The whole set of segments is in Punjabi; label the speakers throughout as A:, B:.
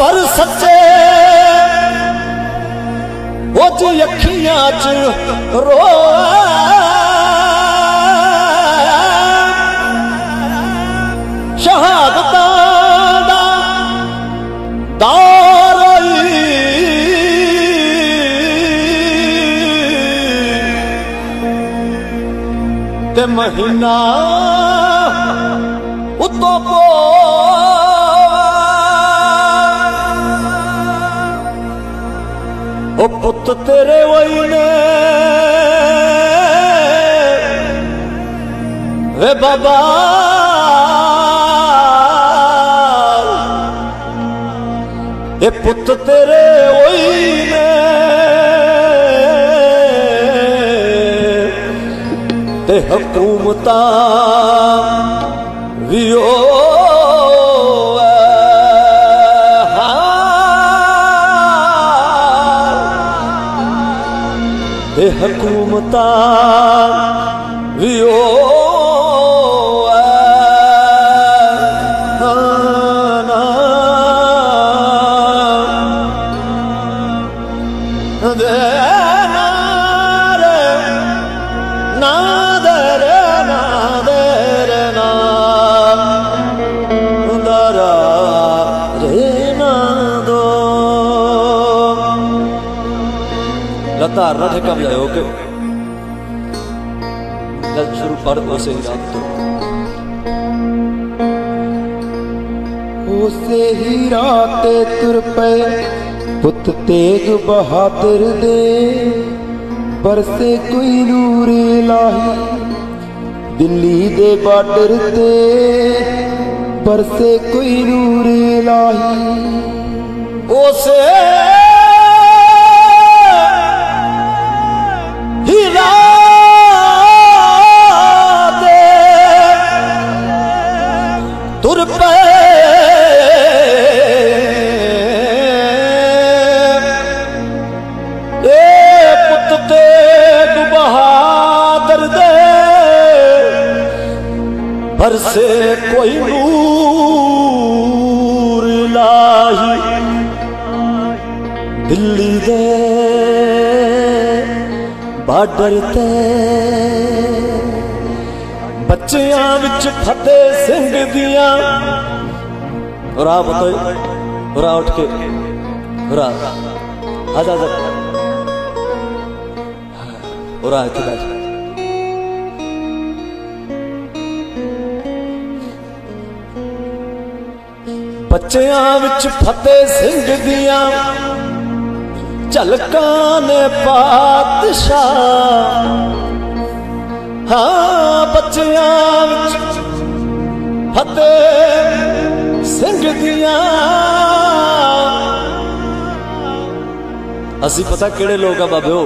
A: पर सचे च रो शहादत ते महीना उतो पो پت تيري وئيني ري بابا هيت تيري وئي حڪومت ويو هي ویو ਲਤਾਰ ਨਾ ਠੇਕਾ ਵਜਾਇਓ ਕਿ ਜਦ ਸ਼ੁਰੂ ਪੜ ਉਸੇ ਹੀ ਰਾਤ ਤੋਂ।
B: ਉਸੇ ਹੀ ਰਾਤ ਤੇ ਤੁਰ ਪਏ ਪੁੱਤ ਤੇਗ ਬਹਾਦਰ ਦੇ। ਬਰਸੇ ਕੋਈ ਨੂਰ ਇਲਾਹੀ ਦਿੱਲੀ ਦੇ ਬਾਰਡਰ ਤੇ। ਬਰਸੇ ਕੋਈ ਨੂਰ ਇਲਾਹੀ
A: ਉਸੇ ਤੁਰ ਪਏ ਪੁੱਤ ਤੇ ਬਹਾਦਰ ਦੇ ਬਰਸੇ ਕੋਈ ਨੂਰ ਲਾਹੀ। ਦਿੱਲੀ ਦੇ ਬਾਰਡਰ ਤੇ ਬੱਚਿਆਂ ਵਿੱਚ ਫਤਿਹ ਸਿੰਘ ਦੀਆਂ। ਰਾ ਬਤੋਏ ਰਾ ਉੱਠ ਕੇ। ਰਾ ਆ ਜਾ ਜਾ। ਰਾ ਇੱਥੇ ਬੈਠ ਬੱਚਿਆਂ ਵਿੱਚ ਫਤਿਹ ਸਿੰਘ ਦੀਆਂ। ਝਲਕਾਂ ਨੇ ਪਾਤਸ਼ਾਹ ਹਾਂ ਬੱਚਿਆਂ ਵਿੱਚ ਫਤਿਹ ਸਿੰਘ ਦੀਆਂ। ਅਸੀਂ ਪਤਾ ਕਿਹੜੇ ਲੋਕ ਆ ਬਾਬਿਓ?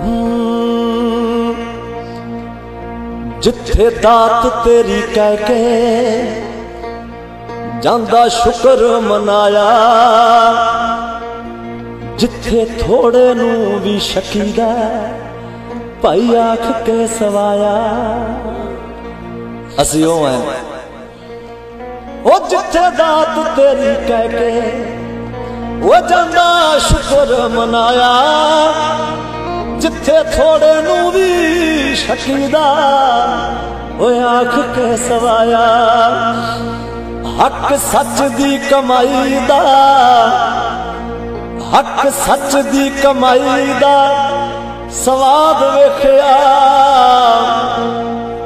A: ਹਮ, ਜਿੱਥੇ ਦਾਤ ਤੇਰੀ ਕਹਿ ਕੇ ਜਾਂਦਾ ਸ਼ੁਕਰ ਮਨਾਇਆ। ਜਿੱਥੇ ਥੋੜੇ ਨੂੰ ਵੀ ਸ਼ਕੀਦਾ, ਭਾਈ ਆਖ ਕੇ ਸਵਾਇਆ। ਅਸੀਂ ਉਹ ਐ। ਉਹ ਜਿੱਥੇ ਦਾਤ ਤੇਰੀ ਕਹਿ ਕੇ, ਉਹ ਜਾਂਦਾ ਸ਼ੁਕਰ ਮਨਾਇਆ। ਜਿੱਥੇ ਥੋੜੇ ਨੂੰ ਵੀ ਸ਼ਕੀਦਾ ਓਏ ਆਖ ਕੇ ਸਵਾਇਆ। ਹੱਕ ਸੱਚ ਦੀ ਕਮਾਈ ਦਾ ਹੱਕ ਸੱਚ ਦੀ ਕਮਾਈ ਦਾ ਸਵਾਦ ਵੇਖਿਆ।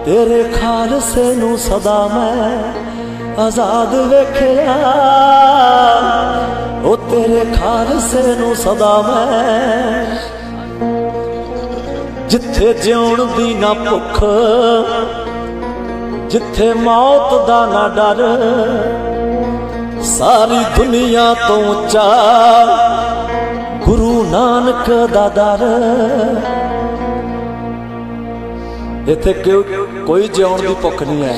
A: ਤੇਰੇ ਖਾਲਸੇ ਨੂੰ ਸਦਾ ਮੈਂ ਆਜ਼ਾਦ ਵੇਖਿਆ। ਉਹ ਤੇਰੇ ਖਾਲਸੇ ਨੂੰ ਸਦਾ ਮੈਂ ਜਿੱਥੇ ਜਿਉਣ ਦੀ ਨਾ ਭੁੱਖ, ਜਿੱਥੇ ਮੌਤ ਦਾ ਨਾ ਡਰ, ਸਾਰੀ ਦੁਨੀਆ ਤੋਂ ਉੱਚਾ ਨਾਨਕ ਦਾ ਦਰ। ਇੱਥੇ ਕੋਈ ਜਿਉਣ ਦੀ ਭੁੱਖ ਨਹੀਂ ਹੈ।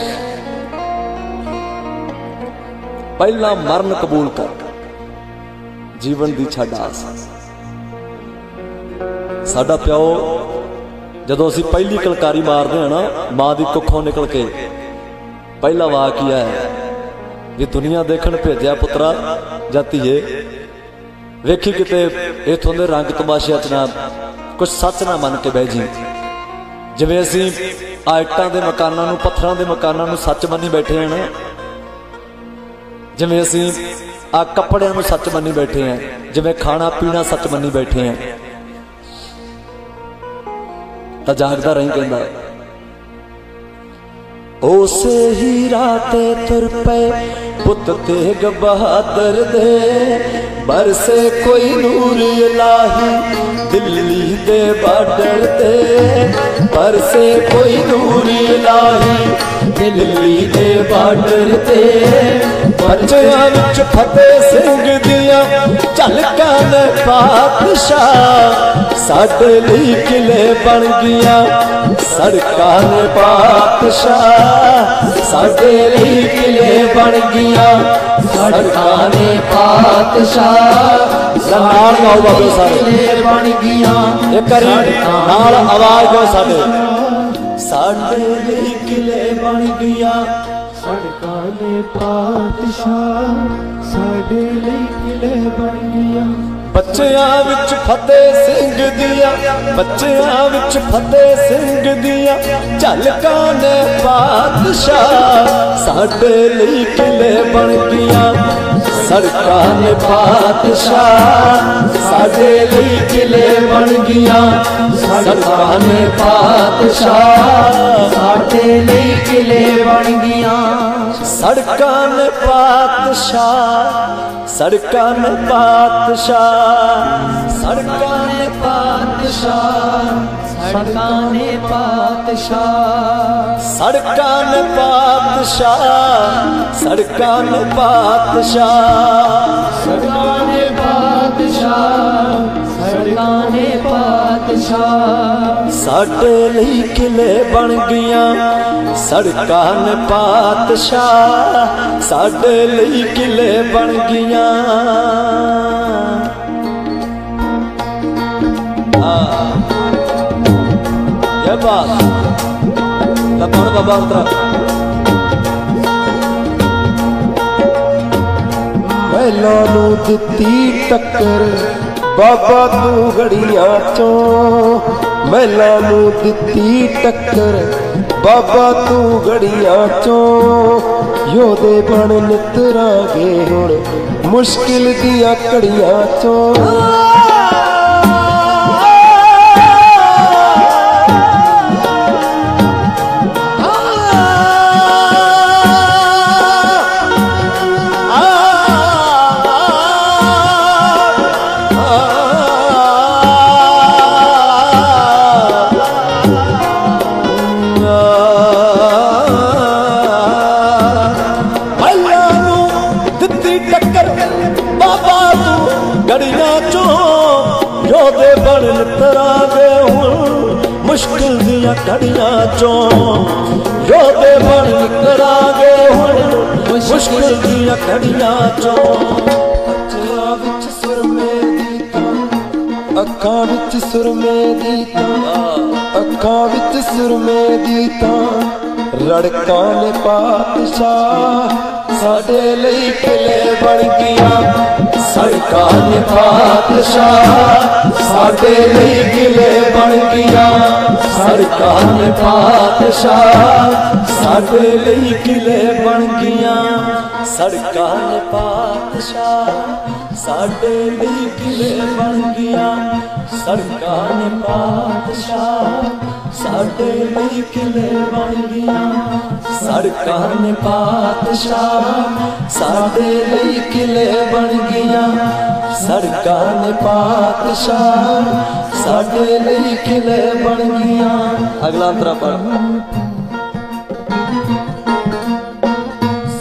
A: ਪਹਿਲਾ ਮਰਨ ਕਬੂਲ ਕਰ। ਜੀਵਨ ਦੀ ਛੱਡ ਆਸ। ਸਾਡਾ ਪਿਓ, ਜਦੋਂ ਅਸੀਂ ਪਹਿਲੀ ਕਲਕਾਰੀ ਮਾਰਦੇ ਹਾਂ ਨਾ, ਮਾਂ ਦੀ ਕੁੱਖੋਂ ਨਿਕਲ ਕੇ, ਪਹਿਲਾ ਵਾਕਿਆ ਹੈ ਵੀ ਦੁਨੀਆ ਦੇਖਣ ਭੇਜਿਆ ਪੁੱਤਰਾ ਧੀਏ ਵੇਖੀ ਕਿਤੇ ਇਥੋਂ ਦੇ ਰੰਗ ਤਮਾਸ਼ਿਆਂ ਚ ਨਾ ਕੁਝ ਸੱਚ ਨਾ ਮੰਨ ਕੇ ਬਹਿ ਜੀ ਜਿਵੇਂ ਅਸੀਂ ਆਇਟਾਂ ਦੇ ਮਕਾਨਾਂ ਨੂੰ, ਪੱਥਰਾਂ ਦੇ ਮਕਾਨਾਂ ਨੂੰ ਸੱਚ ਮੰਨੀ ਬੈਠੇ ਹਾਂ ਜਿਵੇਂ ਅਸੀਂ ਆ ਕੱਪੜਿਆਂ ਨੂੰ ਸੱਚ ਮੰਨੀ ਬੈਠੇ ਹਾਂ, ਜਿਵੇਂ ਖਾਣਾ ਪੀਣਾ ਸੱਚ ਮੰਨੀ ਬੈਠੇ ਹਾਂ। ਤਾਂ ਜਾਗਦਾ ਰਹੀ ਕਹਿੰਦਾ, ਉਸੇ ਹੀ ਰਾਤੇ ਤੁਰ ਪਏ ਪੁੱਤ ਤੇਗ ਬਹਾਦਰ ਦੇ ਬਰਸੇ ਕੋਈ ਨੂਰ ਇਲਾਹੀ ਦਿੱਲੀ ਦੇ ਬਾਰਡਰ ਤੇ ਬਰਸੇ ਕੋਈ ਨੂਰ ਇਲਾਹੀ ਦਿੱਲੀ ਦੇ ਬਾਰਡਰ ਤੇ ਬੱਚਿਆਂ ਵਿੱਚ ਫਤਿਹ ਸਿੰਘ ਦੀਆਂ ਝਲਕਾਂ ਨੇ ਪਾਤਸ਼ਾਹ ਸਾਡੇ ਲਈ ਕਿਲੇ ਬਣ ਗਿਆ ਸੜਕਾਂ ਨੇ ਪਾਤਸ਼ਾਹ ਸਾਡੇ ਲਈ ਕਿਲੇ ਬਣ ਗਿਆ ਸੜਕਾਂ ਨੇ ਪਾਤਸ਼ਾਹ। ਨਾਲ ਗਾਓ ਬਾਬੇ ਸਾਰੇ।
C: ਕਿਲੇ ਬਣ ਗਿਆ
A: ਇੱਕ ਵਾਰੀ ਨਾਲ ਆਵਾਜ਼ ਦਿਓ ਸਾਡੇ। ਸਾਡੇ ਲਈ ਕਿਲੇ ਬਣ ਗਿਆ
C: ਸੜਕਾਂ ਨੇ ਪਾਤਸ਼ਾਹ। ਸਾਡੇ ਲਈ ਕਿਲੇ ਬਣ ਗਿਆ
A: ਬੱਚਿਆਂ ਵਿੱਚ ਫਤਿਹ ਸਿੰਘ ਦੀਆਂ, ਬੱਚਿਆਂ ਵਿੱਚ ਫਤਿਹ ਸਿੰਘ ਦੀਆਂ, ਝਲਕਾਂ ਨੇ ਪਾਤਸ਼ਾਹ ਸਾਡੇ ਲਈ ਕਿਲੇ ਬਣ ਗਈਆਂ। ਸੜਕਾਂ ਨੇ ਪਾਤਸ਼ਾਹ ਸਾਡੇ ਲਈ ਕਿਲੇ ਬਣ ਗਈਆਂ। ਸੜਕਾਂ ਨੇ ਪਾਤਸ਼ਾਹ
C: ਸਾਡੇ ਲਈ ਕਿਲੇ ਬਣ ਗਿਆ
A: ਸੜਕਾਂ ਨੇ ਪਾਤਸ਼ਾਹ, ਸੜਕਾਂ ਨੇ ਪਾਤਸ਼ਾਹ, ਸੜਕਾਂ ਨੇ ਪਾਤਸ਼ਾਹ,
C: ਸੜਕਾਂ ਨੇ ਪਾਤਸ਼ਾਹ,
A: ਸੜਕਾਂ ਨੇ ਪਾਤਸ਼ਾਹ, ਸੜਕਾਂ ਨੇ ਪਾਤਸ਼ਾਹ,
C: ਸੜਕਾਂ ਨੇ ਪਾਤਸ਼ਾਹ, ਸੜਕਾਂ ਨੇ ਪਾਤਸ਼ਾਹ।
A: ਸਾਡੇ ਲਈ ਕਿਲੇ ਬਣ ਗਈਆਂ? ਸੜਕਾਂ ਨੇ ਪਾਤਸ਼ਾਹ ਸਾਡੇ ਲਈ ਕਿਲੇ ਬਣ ਗਈਆਂ? ਆ ਇਹ ਬਾਤ ਤਾਂ ਪੜ ਬਾਬਾ ਉਤਰਾ।
B: ਪਹਿਲਾਂ ਨੂੰ ਦਿੱਤੀ ਟੱਕਰ ਬਾਬਾ ਤੂੰ ਗੜੀਆਂ ਚੋਂ। ਮਹਿਲਾਂ ਨੂੰ ਦਿੱਤੀ ਟੱਕਰ। ਬਾਬਾ ਤੂੰ ਗੜੀਆਂ ਚੋਂ, ਯੋਧੇ ਬਣ ਨਿਤਰਾਂਗੇ ਹੁਣ। ਮੁਸ਼ਕਿਲ ਦੀਆਂ ਘੜੀਆਂ ਚੋਂ।
A: ਮੁਸ਼ਕਿਲ ਦੀਆਂ ਘੜੀਆਂ ਚੋਂ। ਯੋਧੇ ਬਣ ਤਰਾਂਗੇ ਹੁਣ ਮੁਸ਼ਕਿਲ ਦੀਆਂ ਘੜੀਆਂ ਚੋਂ।
B: ਅੱਖਾਂ ਵਿੱਚ ਸੁਰਮੇ ਦੀ ਤਾਂ, ਅੱਖਾਂ ਵਿੱਚ ਸੁਰਮੇ ਦੀ ਤਾਂ, ਅੱਖਾਂ ਵਿੱਚ ਸੁਰਮੇ ਦੀ ਤਾਂ। ਰੜਕਾਂ ਨੇ ਪਾਤਸ਼ਾਹ ਸਾਡੇ ਲਈ ਕਿਲੇ ਬਣ ਗਈਆਂ
A: ਸੜਕਾਂ ਨੇ ਪਾਤਸ਼ਾਹ ਸਾਡੇ ਲਈ ਕਿਲੇ ਬਣ ਗਈਆਂ ਸੜਕਾਂ ਨੇ ਪਾਤਸ਼ਾਹ ਸਾਡੇ ਲਈ ਕਿਲੇ ਬਣ ਗਈਆਂ ਸੜਕਾਂ ਨੇ ਪਾਤਸ਼ਾਹ ਸਾਡੇ ਲਈ ਕਿਲੇ ਬਣ ਗਈਆਂ ਸੜਕਾਂ ਨੇ ਪਾਤਸ਼ਾਹ ਸਾਡੇ ਲਈ ਕਿਲੇ ਬਣ ਗਿਆ ਸੜਕਾਂ ਨੇ ਪਾਤਸ਼ਾਹ ਸਾਡੇ ਲਈ ਕਿਲੇ ਬਣ ਗਈਆਂ ਸੜਕਾਂ ਨੇ ਪਾਤਸ਼ਾਹ ਸਾਡੇ ਲਈ ਕਿਲੇ ਬਣ ਗਈਆਂ ਅਗਲਾ ਅੰਤਰਾ ਪੜ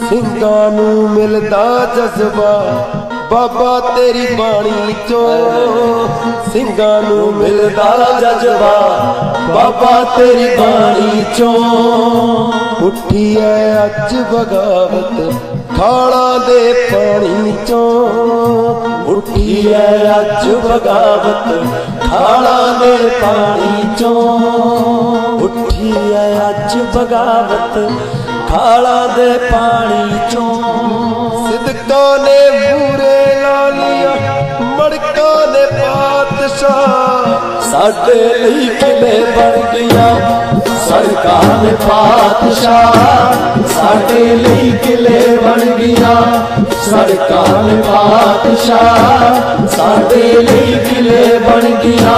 B: ਸਿੰਘਾਂ ਨੂੰ ਮਿਲਦਾ ਜਜ਼ਬਾ। ਬਾਬਾ ਤੇਰੀ ਬਾਣੀ ਚੋਂ ਸਿੰਘਾਂ ਨੂੰ ਮਿਲਦਾ ਜਜ਼ਬਾ। ਬਾਬਾ ਤੇਰੀ ਬਾਣੀ ਚੋਂ ਉੱਠੀ ਐ ਅੱਜ ਬਗਾਵਤ ਖਾਲਾਂ ਦੇ ਪਾਣੀ ਚੋਂ ਉੱਠੀ ਐ ਅੱਜ ਬਗਾਵਤ ਖਾਲਾਂ ਦੇ ਪਾਣੀ ਚੋਂ ਉੱਠੀ ਐ ਅੱਜ ਬਗਾਵਤ ਖਾਲਾਂ ਦੇ ਪਾਣੀ ਚੋਂ ਸਿਦਕਾਂ ਨੇ ਮੂਰੇ ਲਾ ਲਿਆ ਮੜਕਾਂ ਨੇ ਪਾਤਸ਼ਾਹ। ਸਾਡੇ ਲਈ ਕਿਲੇ ਬਣ ਗਿਆ?
A: ਸਰਕਾਰ ਪਾਤਸ਼ਾਹ। ਸਾਡੇ ਲਈ ਕਿਲੇ ਬਣ ਗਿਆ? ਸਰਕਾਰ ਪਾਤਸ਼ਾਹ। ਸਾਡੇ ਲਈ ਕਿਲੇ ਬਣ ਗਿਆ?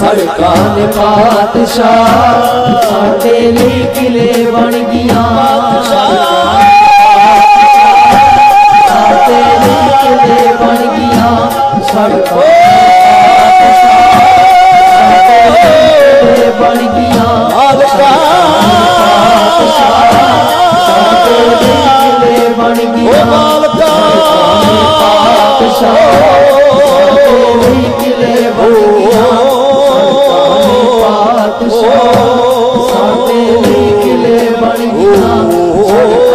A: ਸਰਕਾਰ ਪਾਤਸ਼ਾਹ। ਸਾਡੇ ਲਈ ਕਿਲੇ ਬਣ ਗਿਆ?
C: ਸੜਕਾਂ ਬਣ ਗਈਆਂ
A: ਸੜਕਾਂ
C: ਬਣ ਗਈਆਂ ਮਾਲਕਾ ਕਿਲੇ ਬਣ ਗਈਆਂ ਪਾਤਸ਼ਾਹ ਸਾਡੇ ਕਿਲੇ ਬਣ ਗਈਆਂ